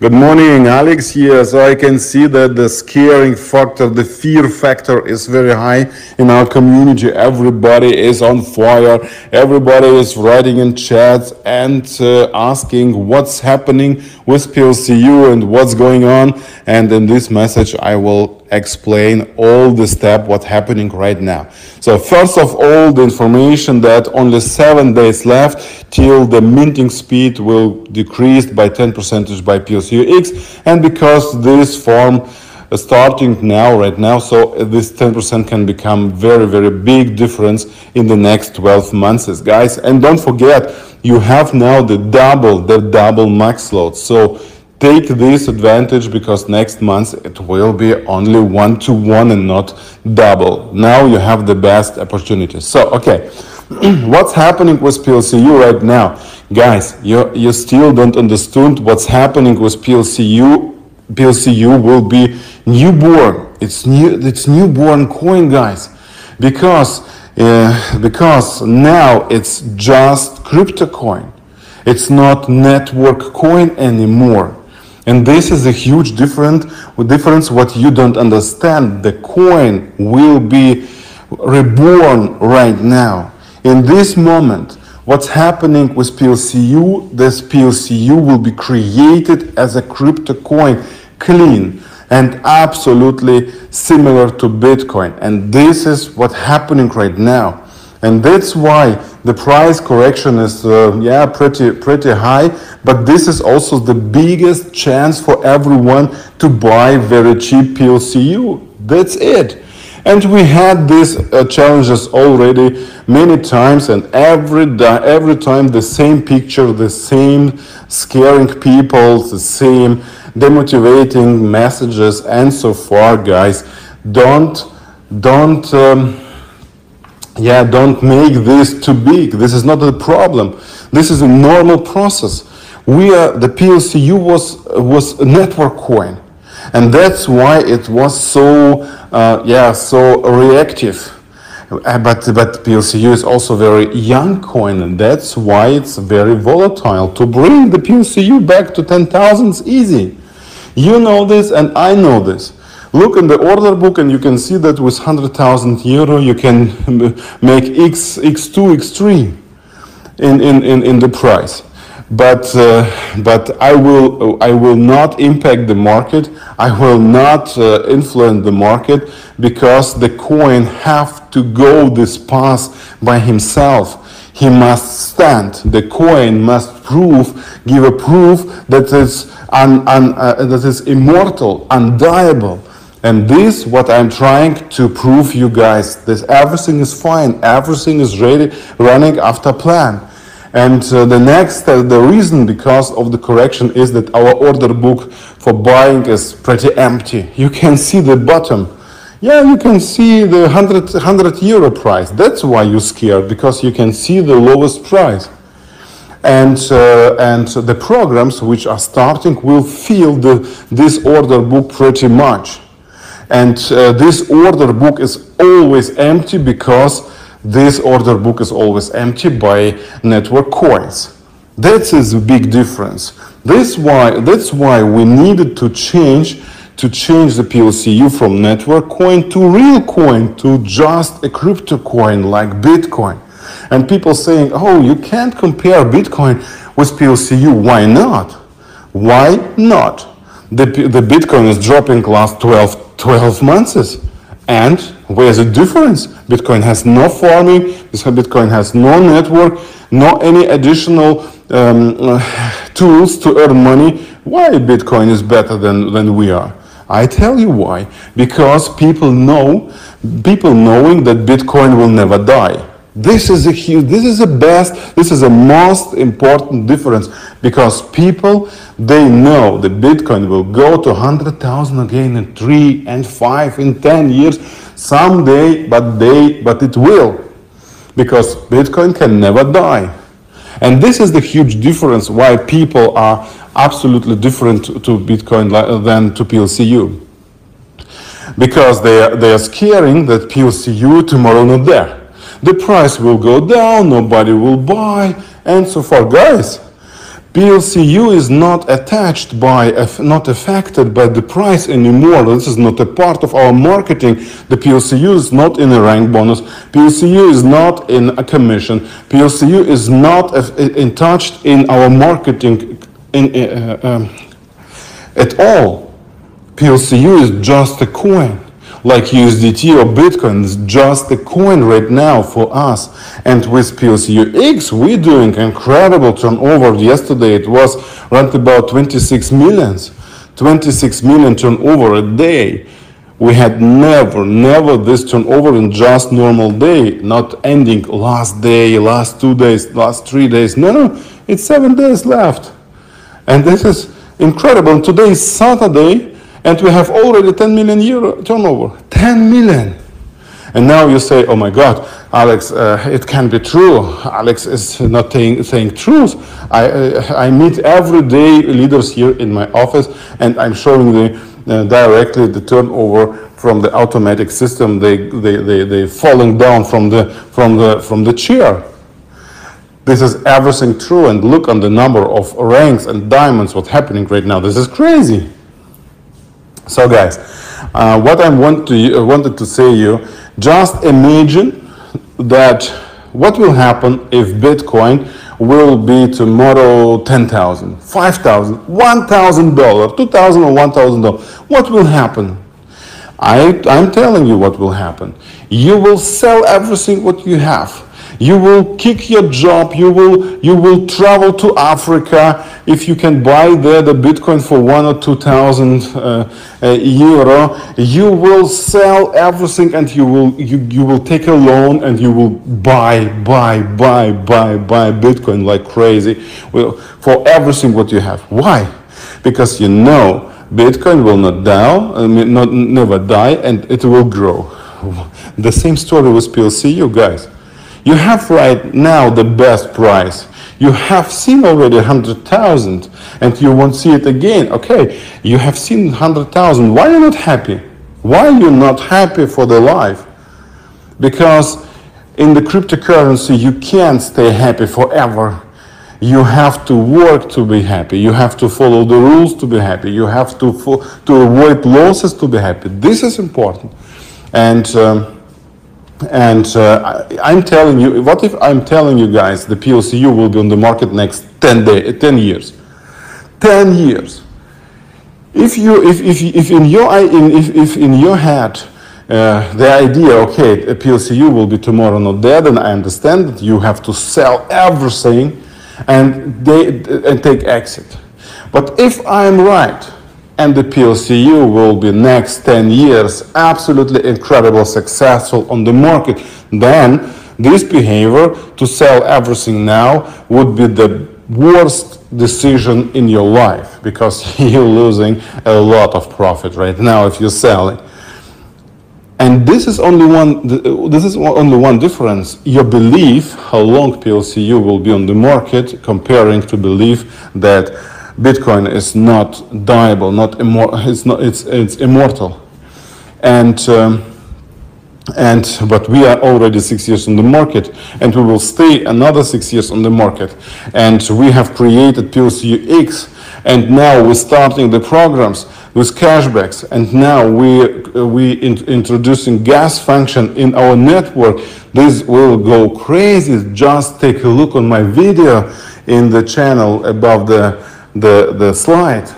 Good morning, Alex here. So I can see that the scaring factor, the fear factor is very high in our community. Everybody is on fire. Everybody is writing in chats and uh, asking what's happening with PLCU and what's going on. And in this message, I will explain all the step what's happening right now. So first of all, the information that only seven days left till the minting speed will decrease by 10 percentage by PLCUX. And because this form starting now, right now, so this 10% can become very, very big difference in the next 12 months, guys. And don't forget, you have now the double, the double max load. So take this advantage because next month it will be only one to one and not double. Now you have the best opportunity. So, okay, what's happening with PLCU right now? Guys, you, you still don't understand what's happening with PLCU. PLCU will be newborn. It's new, it's newborn coin, guys, because, uh, because now it's just crypto coin. It's not network coin anymore. And this is a huge different, difference what you don't understand. The coin will be reborn right now. In this moment, what's happening with PLCU, this PLCU will be created as a crypto coin, clean and absolutely similar to Bitcoin. And this is what's happening right now. And that's why the price correction is, uh, yeah, pretty, pretty high. But this is also the biggest chance for everyone to buy very cheap PLCU. That's it. And we had these uh, challenges already many times, and every, every time the same picture, the same scaring people, the same demotivating messages, and so far, guys. Don't, don't. Um, yeah, don't make this too big. This is not a problem. This is a normal process. We are, the PLCU was, was a network coin. And that's why it was so, uh, yeah, so reactive. Uh, but, but PLCU is also very young coin, and that's why it's very volatile. To bring the PLCU back to 10,000 is easy. You know this, and I know this. Look in the order book and you can see that with 100,000 euro you can make X, X2, X3 in, in, in, in the price. But, uh, but I, will, I will not impact the market. I will not uh, influence the market because the coin have to go this path by himself. He must stand. The coin must prove, give a proof that is, un, un, uh, that is immortal, undieable. And this, what I'm trying to prove you guys, this everything is fine, everything is ready, running after plan. And uh, the next, uh, the reason because of the correction is that our order book for buying is pretty empty. You can see the bottom. Yeah, you can see the 100, 100 euro price. That's why you're scared, because you can see the lowest price. And, uh, and the programs which are starting will fill the, this order book pretty much. And uh, this order book is always empty because this order book is always empty by network coins. That is a big difference. This why, that's why we needed to change to change the PLCU from network coin to real coin to just a crypto coin like Bitcoin. And people saying, oh, you can't compare Bitcoin with PLCU. Why not? Why not? The, the Bitcoin is dropping last 12 12 months. And where's the difference? Bitcoin has no farming, Bitcoin has no network, no any additional um, uh, tools to earn money. Why Bitcoin is better than, than we are? I tell you why. Because people know, people knowing that Bitcoin will never die. This is a huge, this is the best, this is the most important difference because people, they know that Bitcoin will go to 100,000 again in three and five, in 10 years, someday, but they, but it will because Bitcoin can never die. And this is the huge difference why people are absolutely different to Bitcoin than to PLCU. Because they are, they are scaring that PLCU tomorrow not there the price will go down, nobody will buy, and so forth. Guys, PLCU is not attached by, not affected by the price anymore. This is not a part of our marketing. The PLCU is not in a rank bonus. PLCU is not in a commission. PLCU is not in touch in our marketing in, uh, um, at all. PLCU is just a coin like USDT or Bitcoin is just a coin right now for us. And with PLCUX, we're doing incredible turnover. Yesterday it was around about 26 millions, 26 million turnover a day. We had never, never this turnover in just normal day, not ending last day, last two days, last three days. No, no, it's seven days left. And this is incredible. And today is Saturday and we have already 10 million euro turnover. 10 million. And now you say, oh my God, Alex, uh, it can be true. Alex is not saying, saying truth. I, uh, I meet every day leaders here in my office and I'm showing them uh, directly the turnover from the automatic system. They, they, they, they falling down from the, from, the, from the chair. This is everything true and look on the number of ranks and diamonds, what's happening right now. This is crazy. So guys, uh, what I want to, uh, wanted to say you, just imagine that what will happen if Bitcoin will be tomorrow 10,000, 5,000, $1,000, 2,000 or $1,000. What will happen? I, I'm telling you what will happen. You will sell everything what you have you will kick your job. You will, you will travel to Africa. If you can buy there the Bitcoin for one or two thousand uh, uh, euro, you will sell everything and you will, you, you will take a loan and you will buy, buy, buy, buy, buy Bitcoin like crazy for everything what you have. Why? Because you know Bitcoin will not die, not, never die, and it will grow. The same story with PLC, you guys. You have right now the best price. You have seen already 100,000 and you won't see it again. Okay, you have seen 100,000. Why are you not happy? Why are you not happy for the life? Because in the cryptocurrency, you can't stay happy forever. You have to work to be happy. You have to follow the rules to be happy. You have to, to avoid losses to be happy. This is important. And um, and uh, I, am telling you, what if I'm telling you guys the PLCU will be on the market next 10, day, 10 years? 10 years. If, you, if, if, if, in, your, in, if, if in your head uh, the idea, okay, a PLCU will be tomorrow not there, then I understand that you have to sell everything and, they, and take exit. But if I'm right, and the PLCU will be next 10 years absolutely incredible successful on the market, then this behavior to sell everything now would be the worst decision in your life because you're losing a lot of profit right now if you're selling. And this is only one. This is only one difference. Your belief how long PLCU will be on the market, comparing to belief that Bitcoin is not dieable, not immor- it's, not, it's, it's immortal. And, um, and, but we are already six years on the market and we will stay another six years on the market. And we have created PLCUX and now we're starting the programs with cashbacks and now we we in, introducing gas function in our network this will go crazy just take a look on my video in the channel above the the, the slide,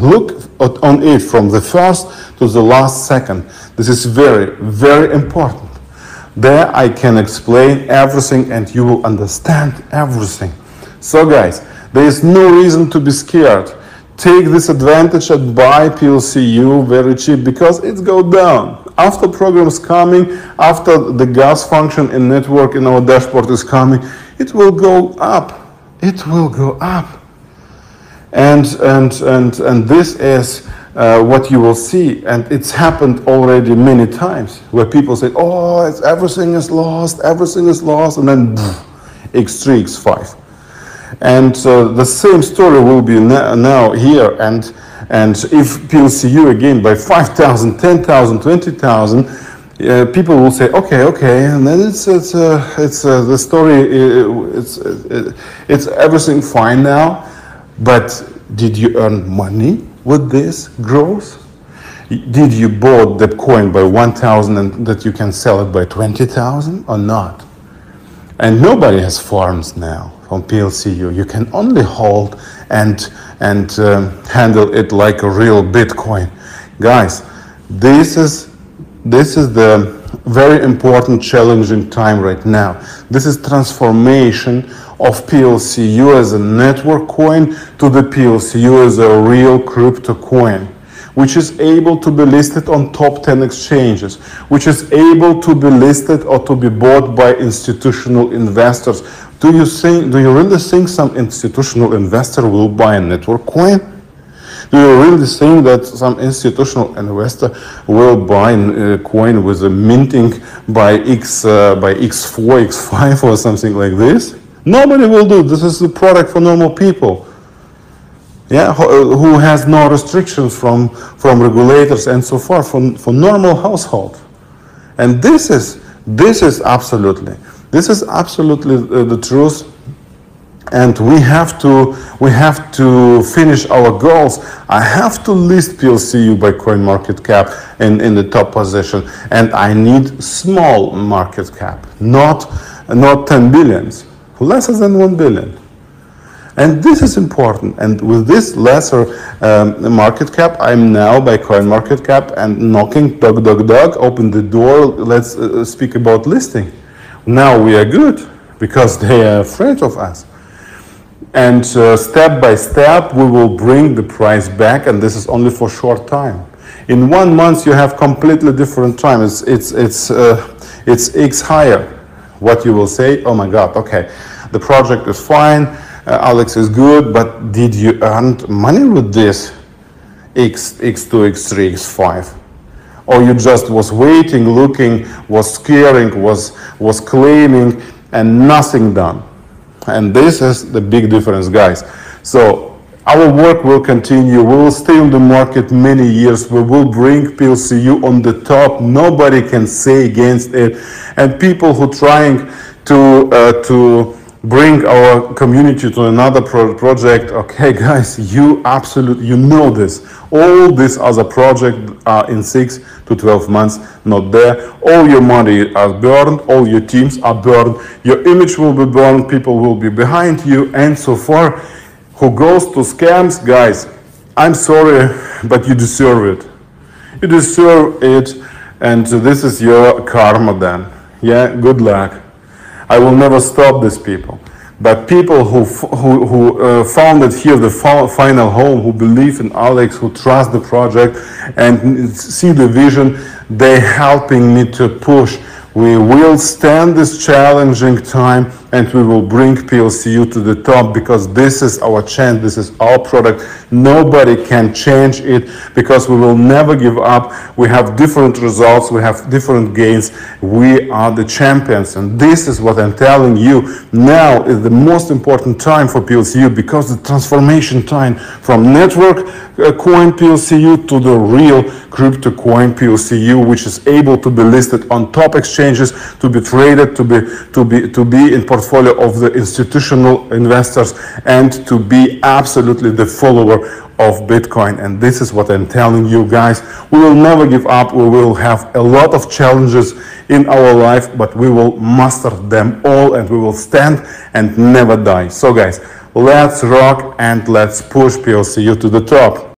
look on it from the first to the last second. This is very, very important. There I can explain everything and you will understand everything. So guys, there is no reason to be scared. Take this advantage and buy PLCU very cheap because it's go down. After programs coming, after the gas function in network in our dashboard is coming, it will go up. It will go up. And, and, and, and this is uh, what you will see. And it's happened already many times where people say, oh, everything is lost, everything is lost, and then X3, X5. And uh, the same story will be now here. And, and if PLCU again by 5,000, 10,000, 20,000, uh, people will say, okay, okay, and then it's it's uh, it's uh, the story. Uh, it's uh, it's everything fine now But did you earn money with this growth? Did you bought the coin by 1,000 and that you can sell it by 20,000 or not? And nobody has farms now on PLCU. You can only hold and, and um, handle it like a real Bitcoin. Guys, this is, this is the very important challenging time right now. This is transformation of PLCU as a network coin to the PLCU as a real crypto coin which is able to be listed on top 10 exchanges, which is able to be listed or to be bought by institutional investors. Do you think, do you really think some institutional investor will buy a network coin? Do you really think that some institutional investor will buy a coin with a minting by X, uh, by X4, X5 or something like this? Nobody will do. This is the product for normal people. Yeah, uh, who has no restrictions from, from regulators and so forth for, for normal household. And this is, this is absolutely, this is absolutely the, the truth and we have to we have to finish our goals i have to list plcu by coin market cap in, in the top position and i need small market cap not not 10 billions lesser than 1 billion. And this is important. And with this lesser um, market cap, I'm now by coin market cap and knocking, dog, dog, dog, open the door, let's uh, speak about listing. Now we are good because they are afraid of us. And uh, step by step, we will bring the price back, and this is only for short time. In one month, you have completely different time. It's, it's, it's, uh, it's X higher. What you will say, oh my God, okay, the project is fine, uh, Alex is good, but did you earn money with this X, X2, X3, X5? Or you just was waiting, looking, was scaring, was, was claiming, and nothing done. And this is the big difference, guys. So our work will continue. We will stay on the market many years. We will bring PLCU on the top. Nobody can say against it. And people who trying to, uh, to bring our community to another pro project. Okay, guys, you absolutely, you know this. All these other projects are in six to 12 months not there. All your money are burned, all your teams are burned, your image will be burned, people will be behind you, and so far. Who goes to scams, guys, I'm sorry, but you deserve it. You deserve it, and this is your karma then. Yeah, good luck. I will never stop these people. But people who, who, who uh, founded here the final home, who believe in Alex, who trust the project and see the vision, they're helping me to push we will stand this challenging time and we will bring PLCU to the top because this is our chance, this is our product. Nobody can change it because we will never give up. We have different results, we have different gains. We are the champions and this is what I'm telling you. Now is the most important time for PLCU because the transformation time from network uh, coin PLCU to the real crypto coin PLCU which is able to be listed on top exchanges to be traded, to be, to be, to be in portfolio of the institutional investors and to be absolutely the follower of Bitcoin. And this is what I'm telling you guys. We will never give up. We will have a lot of challenges in our life, but we will master them all and we will stand and never die. So guys, let's rock and let's push PLCU to the top.